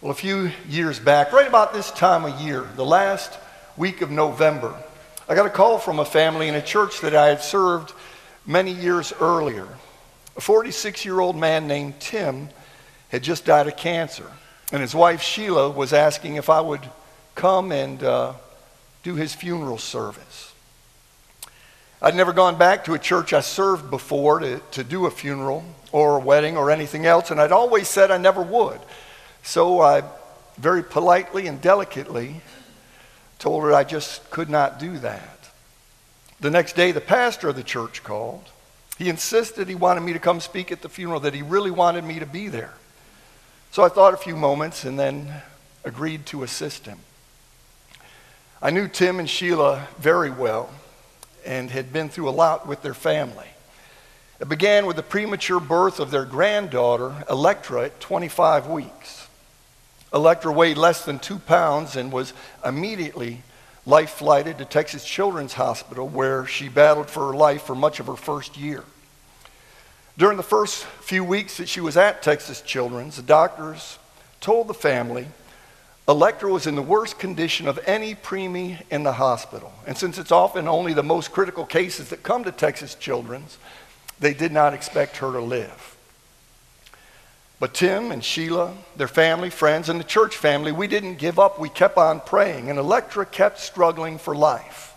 Well, a few years back, right about this time of year, the last week of November, I got a call from a family in a church that I had served many years earlier. A 46 year old man named Tim had just died of cancer, and his wife Sheila was asking if I would come and uh, do his funeral service. I'd never gone back to a church I served before to, to do a funeral or a wedding or anything else, and I'd always said I never would. So I very politely and delicately told her I just could not do that. The next day, the pastor of the church called. He insisted he wanted me to come speak at the funeral, that he really wanted me to be there. So I thought a few moments and then agreed to assist him. I knew Tim and Sheila very well and had been through a lot with their family. It began with the premature birth of their granddaughter, Electra, at 25 weeks. Electra weighed less than two pounds and was immediately life flighted to Texas Children's Hospital, where she battled for her life for much of her first year. During the first few weeks that she was at Texas Children's, the doctors told the family Electra was in the worst condition of any preemie in the hospital. And since it's often only the most critical cases that come to Texas Children's, they did not expect her to live. But Tim and Sheila, their family, friends, and the church family, we didn't give up. We kept on praying, and Electra kept struggling for life.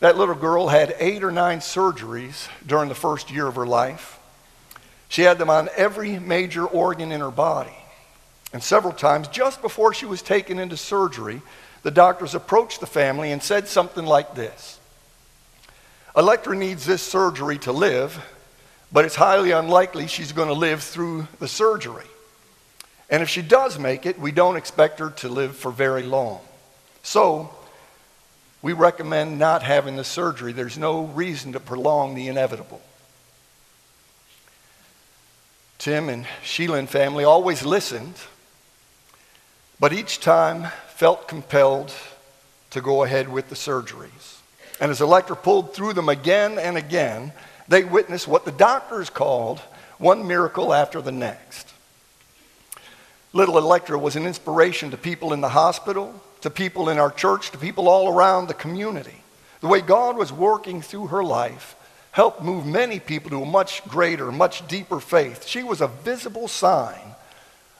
That little girl had eight or nine surgeries during the first year of her life. She had them on every major organ in her body. And several times, just before she was taken into surgery, the doctors approached the family and said something like this Electra needs this surgery to live, but it's highly unlikely she's going to live through the surgery. And if she does make it, we don't expect her to live for very long. So, we recommend not having the surgery. There's no reason to prolong the inevitable. Tim and Sheila and family always listened, but each time felt compelled to go ahead with the surgeries. And as Electra pulled through them again and again, they witnessed what the doctors called one miracle after the next. Little Electra was an inspiration to people in the hospital, to people in our church, to people all around the community. The way God was working through her life helped move many people to a much greater, much deeper faith. She was a visible sign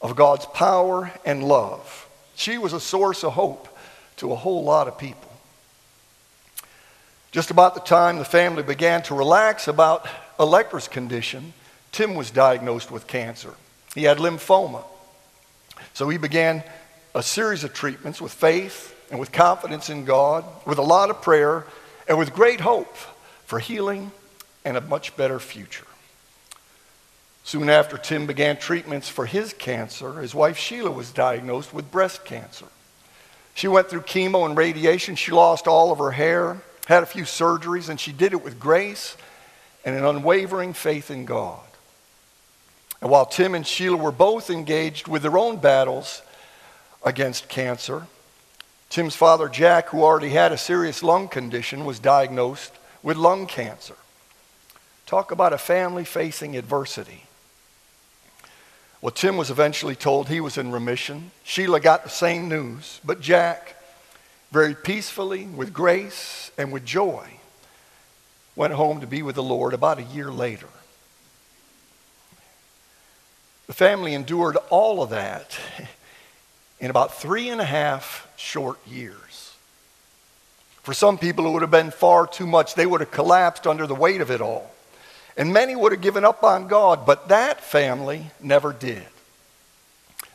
of God's power and love. She was a source of hope to a whole lot of people. Just about the time the family began to relax about Electra's condition, Tim was diagnosed with cancer. He had lymphoma. So he began a series of treatments with faith and with confidence in God, with a lot of prayer, and with great hope for healing and a much better future. Soon after Tim began treatments for his cancer, his wife Sheila was diagnosed with breast cancer. She went through chemo and radiation. She lost all of her hair had a few surgeries, and she did it with grace and an unwavering faith in God. And while Tim and Sheila were both engaged with their own battles against cancer, Tim's father, Jack, who already had a serious lung condition, was diagnosed with lung cancer. Talk about a family facing adversity. Well, Tim was eventually told he was in remission. Sheila got the same news, but Jack very peacefully, with grace, and with joy, went home to be with the Lord about a year later. The family endured all of that in about three and a half short years. For some people, it would have been far too much. They would have collapsed under the weight of it all. And many would have given up on God, but that family never did.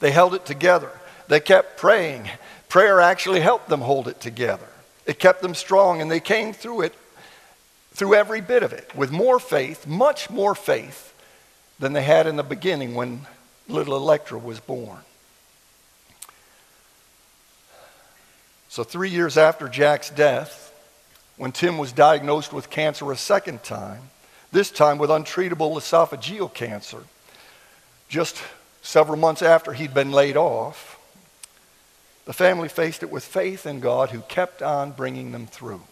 They held it together. They kept praying Prayer actually helped them hold it together. It kept them strong, and they came through it, through every bit of it, with more faith, much more faith than they had in the beginning when little Electra was born. So, three years after Jack's death, when Tim was diagnosed with cancer a second time, this time with untreatable esophageal cancer, just several months after he'd been laid off, the family faced it with faith in God who kept on bringing them through.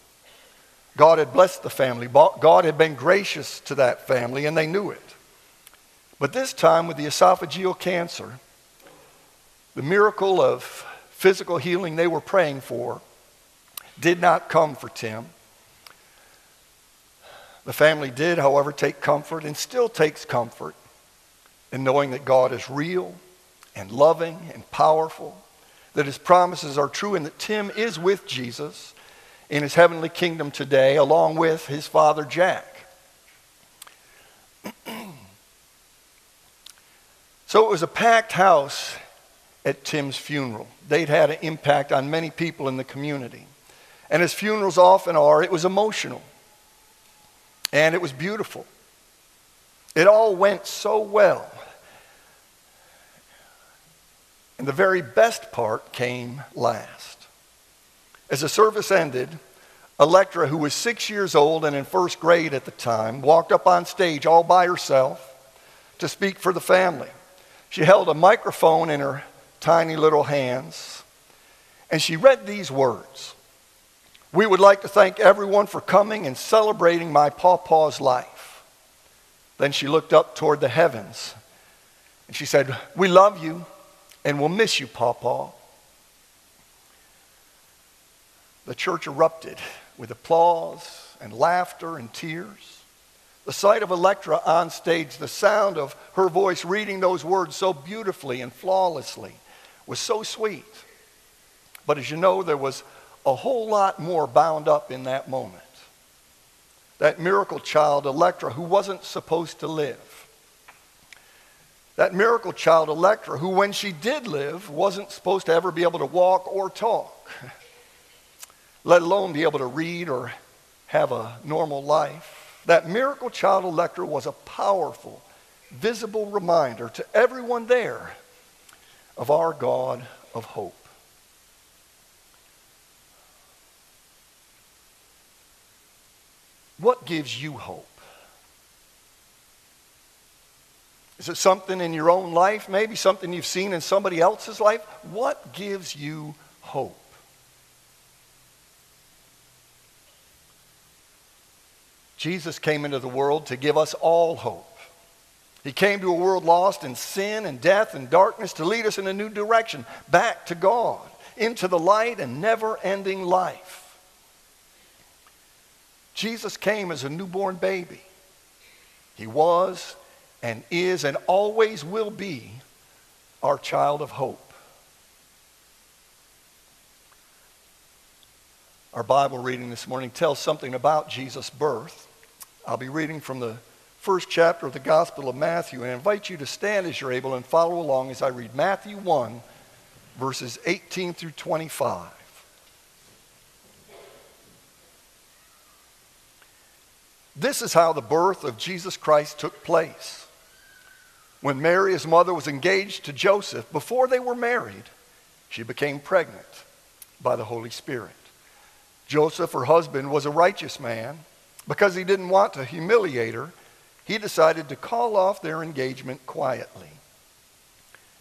God had blessed the family. God had been gracious to that family, and they knew it. But this time, with the esophageal cancer, The miracle of physical healing they were praying for did not come for Tim. The family did, however, take comfort and still takes comfort in knowing that God is real and loving and powerful, that his promises are true, and that Tim is with Jesus in his heavenly kingdom today, along with his father Jack. so it was a packed house at Tim's funeral. They'd had an impact on many people in the community. And as funerals often are, it was emotional. And it was beautiful. It all went so well. And the very best part came last. As the service ended, Electra, who was six years old and in first grade at the time, walked up on stage all by herself to speak for the family. She held a microphone in her tiny little hands, and she read these words We would like to thank everyone for coming and celebrating my pawpaw's life. Then she looked up toward the heavens and she said, We love you and we'll miss you, Papa. The church erupted with applause and laughter and tears. The sight of Electra on stage, the sound of her voice reading those words so beautifully and flawlessly was so sweet. But as you know, there was a whole lot more bound up in that moment. That miracle child, Electra, who wasn't supposed to live. That miracle child, Electra, who when she did live wasn't supposed to ever be able to walk or talk let alone be able to read or have a normal life. That miracle child Electra was a powerful, visible reminder to everyone there of our God of hope. What gives you hope? Is it something in your own life, maybe something you've seen in somebody else's life? What gives you hope? Jesus came into the world to give us all hope. He came to a world lost in sin and death and darkness to lead us in a new direction, back to God, into the light and never ending life. Jesus came as a newborn baby. He was and is and always will be our child of hope. Our Bible reading this morning tells something about Jesus' birth. I'll be reading from the first chapter of the Gospel of Matthew and I invite you to stand as you're able and follow along as I read Matthew 1, verses 18 through 25. This is how the birth of Jesus Christ took place. When Mary, his mother, was engaged to Joseph, before they were married, she became pregnant by the Holy Spirit. Joseph, her husband, was a righteous man because he didn't want to humiliate her, he decided to call off their engagement quietly.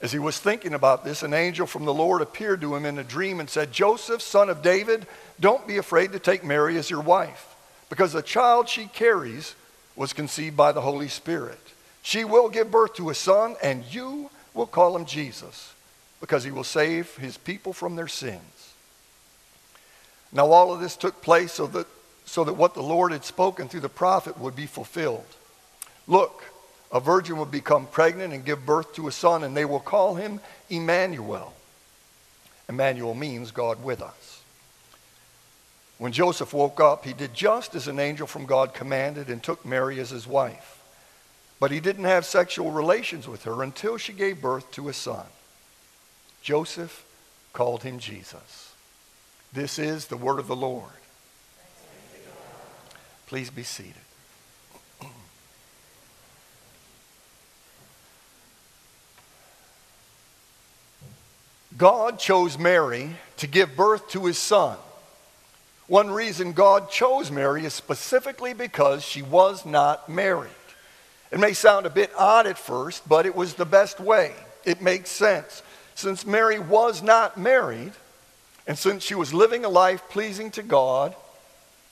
As he was thinking about this, an angel from the Lord appeared to him in a dream and said, Joseph, son of David, don't be afraid to take Mary as your wife, because the child she carries was conceived by the Holy Spirit. She will give birth to a son, and you will call him Jesus, because he will save his people from their sins. Now, all of this took place so that so that what the Lord had spoken through the prophet would be fulfilled. Look, a virgin will become pregnant and give birth to a son, and they will call him Emmanuel. Emmanuel means God with us. When Joseph woke up, he did just as an angel from God commanded and took Mary as his wife. But he didn't have sexual relations with her until she gave birth to a son. Joseph called him Jesus. This is the word of the Lord. Please be seated. God chose Mary to give birth to his son. One reason God chose Mary is specifically because she was not married. It may sound a bit odd at first, but it was the best way. It makes sense. Since Mary was not married, and since she was living a life pleasing to God,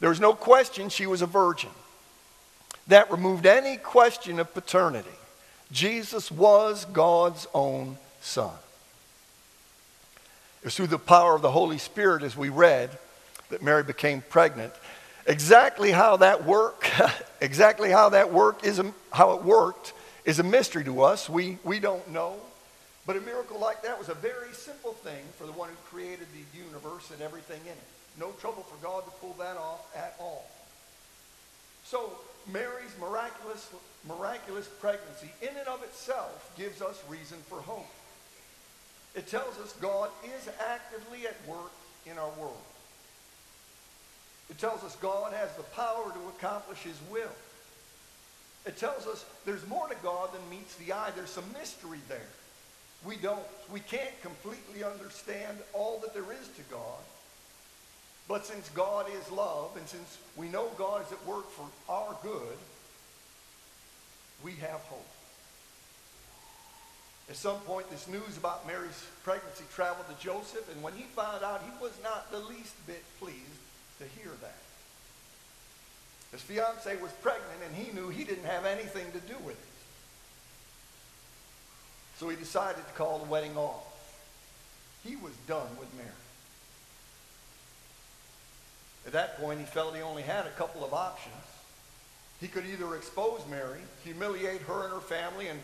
there was no question she was a virgin. That removed any question of paternity. Jesus was God's own son. It was through the power of the Holy Spirit, as we read, that Mary became pregnant. Exactly how that work, exactly how that work is a, how it worked is a mystery to us. We, we don't know. But a miracle like that was a very simple thing for the one who created the universe and everything in it. No trouble for God to pull that off at all. So Mary's miraculous, miraculous pregnancy in and of itself gives us reason for hope. It tells us God is actively at work in our world. It tells us God has the power to accomplish his will. It tells us there's more to God than meets the eye. There's some mystery there. We don't. We can't completely understand all that there is to God. But since God is love, and since we know God is at work for our good, we have hope. At some point, this news about Mary's pregnancy traveled to Joseph, and when he found out, he was not the least bit pleased to hear that. His fiancee was pregnant, and he knew he didn't have anything to do with it. So he decided to call the wedding off. He was done with Mary. At that point, he felt he only had a couple of options. He could either expose Mary, humiliate her and her family, and,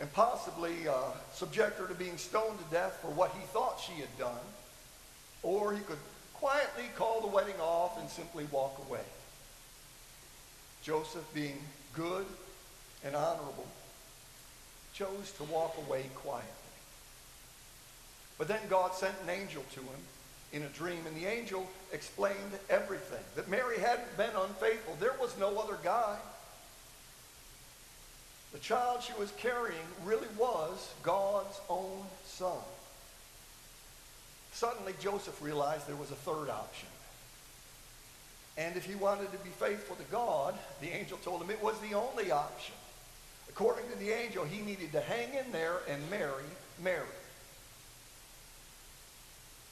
and possibly uh, subject her to being stoned to death for what he thought she had done, or he could quietly call the wedding off and simply walk away. Joseph, being good and honorable, chose to walk away quietly. But then God sent an angel to him in a dream, and the angel explained everything. That Mary hadn't been unfaithful. There was no other guy. The child she was carrying really was God's own son. Suddenly, Joseph realized there was a third option. And if he wanted to be faithful to God, the angel told him it was the only option. According to the angel, he needed to hang in there and marry Mary.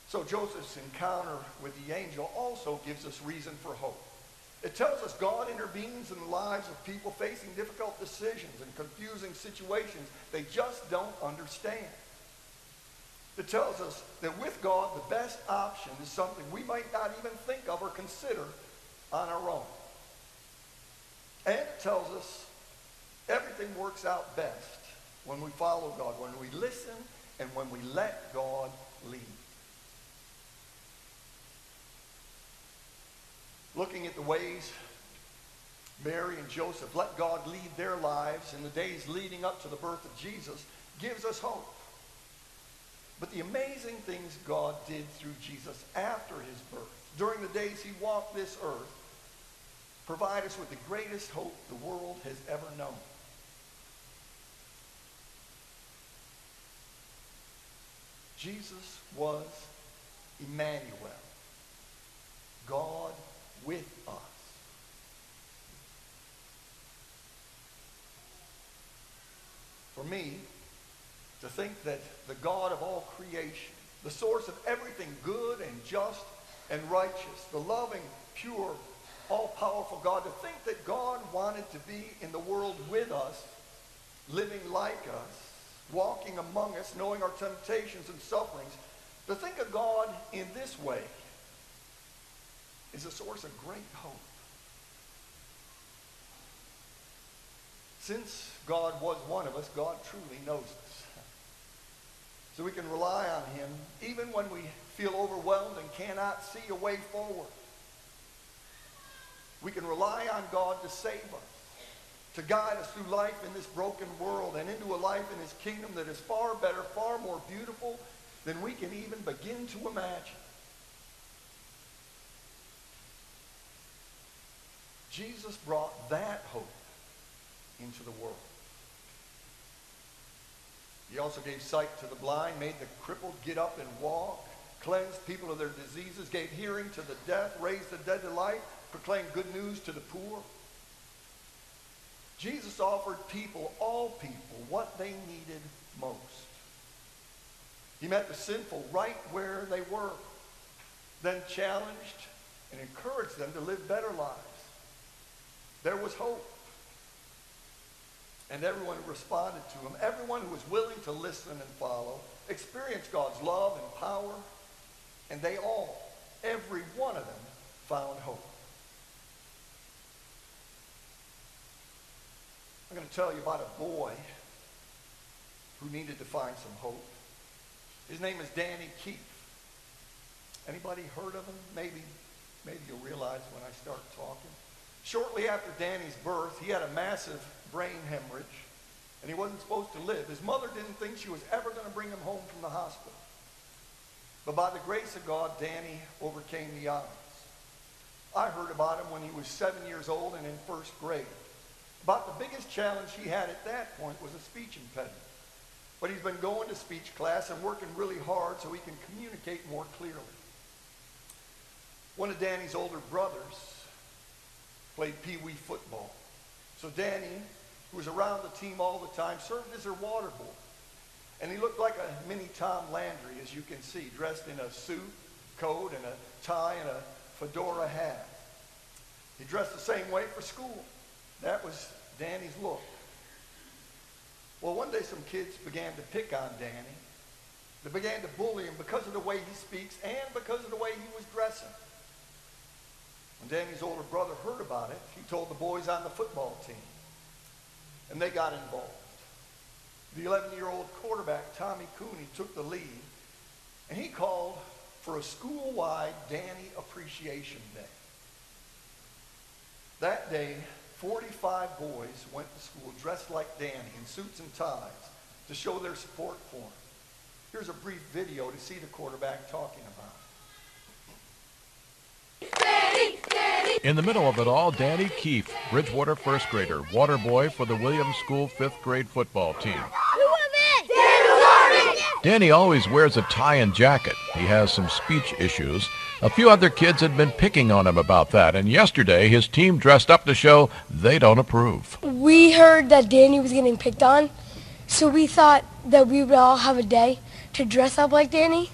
So Joseph's encounter with the angel also gives us reason for hope. It tells us God intervenes in the lives of people facing difficult decisions and confusing situations they just don't understand. It tells us that with God, the best option is something we might not even think of or consider on our own. And it tells us everything works out best when we follow God, when we listen, and when we let God lead. looking at the ways Mary and Joseph let God lead their lives in the days leading up to the birth of Jesus gives us hope. But the amazing things God did through Jesus after his birth, during the days he walked this earth, provide us with the greatest hope the world has ever known. Jesus was Emmanuel, God with us. For me, to think that the God of all creation, the source of everything good and just and righteous, the loving, pure, all-powerful God, to think that God wanted to be in the world with us, living like us, walking among us, knowing our temptations and sufferings, to think of God in this way is a source of great hope. Since God was one of us, God truly knows us. So we can rely on him even when we feel overwhelmed and cannot see a way forward. We can rely on God to save us, to guide us through life in this broken world and into a life in his kingdom that is far better, far more beautiful than we can even begin to imagine. Jesus brought that hope into the world. He also gave sight to the blind, made the crippled get up and walk, cleansed people of their diseases, gave hearing to the deaf, raised the dead to life, proclaimed good news to the poor. Jesus offered people, all people, what they needed most. He met the sinful right where they were, then challenged and encouraged them to live better lives. There was hope. And everyone who responded to him, everyone who was willing to listen and follow, experienced God's love and power, and they all, every one of them, found hope. I'm going to tell you about a boy who needed to find some hope. His name is Danny Keefe. Anybody heard of him? Maybe, maybe you'll realize when I start talking. Shortly after Danny's birth, he had a massive brain hemorrhage, and he wasn't supposed to live. His mother didn't think she was ever going to bring him home from the hospital. But by the grace of God, Danny overcame the odds. I heard about him when he was seven years old and in first grade. About the biggest challenge he had at that point was a speech impediment. But he's been going to speech class and working really hard so he can communicate more clearly. One of Danny's older brothers played pee-wee football. So Danny, who was around the team all the time, served as their water boy. And he looked like a mini Tom Landry, as you can see, dressed in a suit, coat, and a tie, and a fedora hat. He dressed the same way for school. That was Danny's look. Well, one day some kids began to pick on Danny. They began to bully him because of the way he speaks and because of the way he was dressing. Danny's older brother heard about it, he told the boys on the football team. And they got involved. The 11-year-old quarterback, Tommy Cooney, took the lead. And he called for a school-wide Danny Appreciation Day. That day, 45 boys went to school dressed like Danny in suits and ties to show their support for him. Here's a brief video to see the quarterback talking about In the middle of it all, Danny Keefe, Bridgewater first grader, water boy for the Williams School fifth grade football team. Danny always wears a tie and jacket. He has some speech issues. A few other kids had been picking on him about that, and yesterday his team dressed up to show they don't approve. We heard that Danny was getting picked on, so we thought that we would all have a day to dress up like Danny.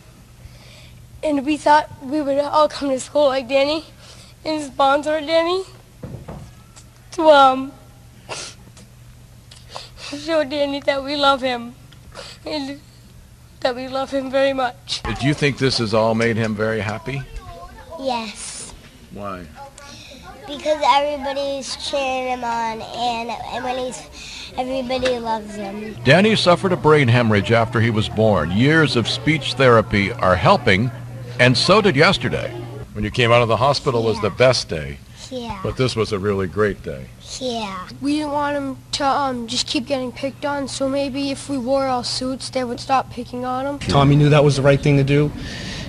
And we thought we would all come to school like Danny and sponsor Danny to um show Danny that we love him and that we love him very much. Do you think this has all made him very happy? Yes, Why? because everybody's cheering him on, and, and when he's, everybody loves him. Danny suffered a brain hemorrhage after he was born. Years of speech therapy are helping, and so did yesterday. When you came out of the hospital was the best day, Yeah, but this was a really great day. yeah. We didn't want him to um, just keep getting picked on, so maybe if we wore our suits, they would stop picking on him. Tommy knew that was the right thing to do.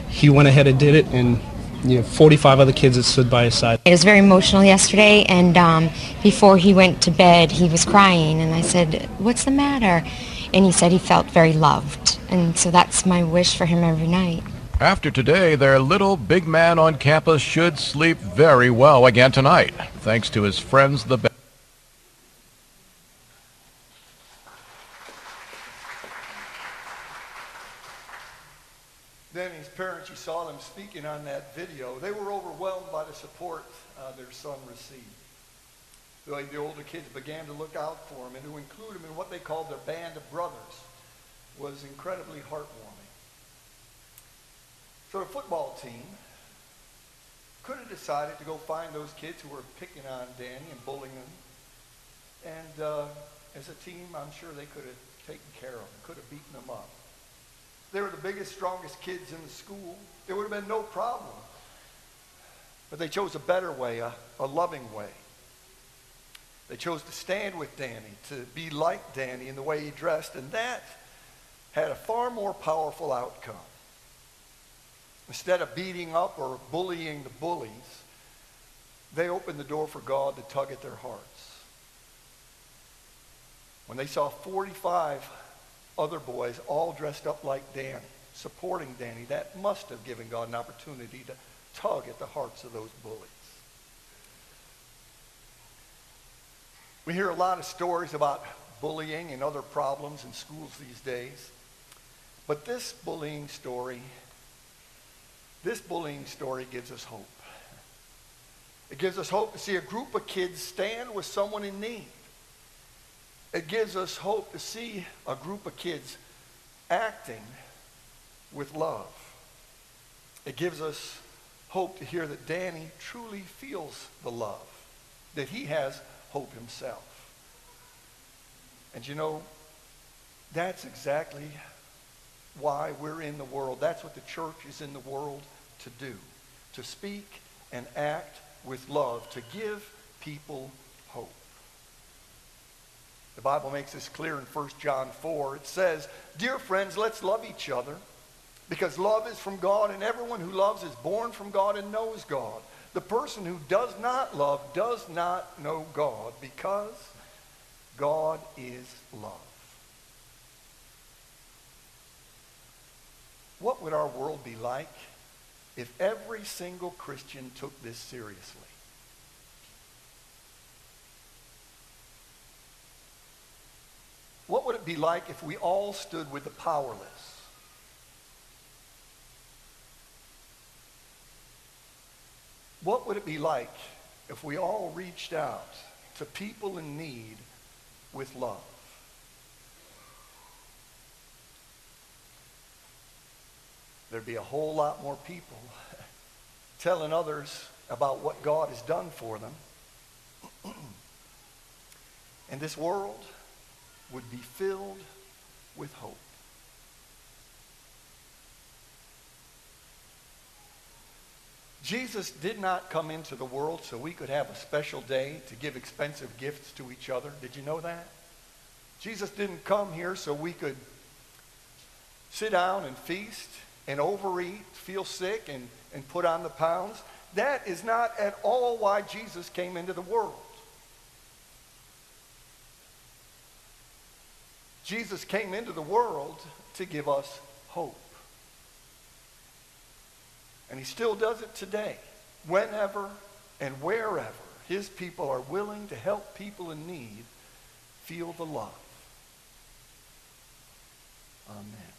He went ahead and did it, and you know, 45 other kids that stood by his side. It was very emotional yesterday, and um, before he went to bed, he was crying, and I said, "What's the matter?" And he said he felt very loved, and so that's my wish for him every night. After today, their little big man on campus should sleep very well again tonight, thanks to his friends the best. Danny's parents, you saw them speaking on that video, they were overwhelmed by the support uh, their son received. The older kids began to look out for him and to include him in what they called their band of brothers was incredibly heartwarming. So the football team could have decided to go find those kids who were picking on Danny and bullying him. And uh, as a team, I'm sure they could have taken care of them, could have beaten them up. They were the biggest, strongest kids in the school. It would have been no problem. But they chose a better way, a, a loving way. They chose to stand with Danny, to be like Danny in the way he dressed, and that had a far more powerful outcome. Instead of beating up or bullying the bullies, they opened the door for God to tug at their hearts. When they saw 45 other boys all dressed up like Danny, supporting Danny, that must have given God an opportunity to tug at the hearts of those bullies. We hear a lot of stories about bullying and other problems in schools these days. But this bullying story, this bullying story gives us hope. It gives us hope to see a group of kids stand with someone in need. It gives us hope to see a group of kids acting with love. It gives us hope to hear that Danny truly feels the love, that he has hope himself. And you know, that's exactly why we're in the world. That's what the church is in the world to do to speak and act with love, to give people hope. The Bible makes this clear in 1 John 4. It says, Dear friends, let's love each other because love is from God, and everyone who loves is born from God and knows God. The person who does not love does not know God because God is love. What would our world be like if every single Christian took this seriously? What would it be like if we all stood with the powerless? What would it be like if we all reached out to people in need with love? There'd be a whole lot more people telling others about what God has done for them. and this world would be filled with hope. Jesus did not come into the world so we could have a special day to give expensive gifts to each other. Did you know that? Jesus didn't come here so we could sit down and feast and overeat, feel sick, and, and put on the pounds. That is not at all why Jesus came into the world. Jesus came into the world to give us hope. And he still does it today. Whenever and wherever his people are willing to help people in need feel the love. Amen.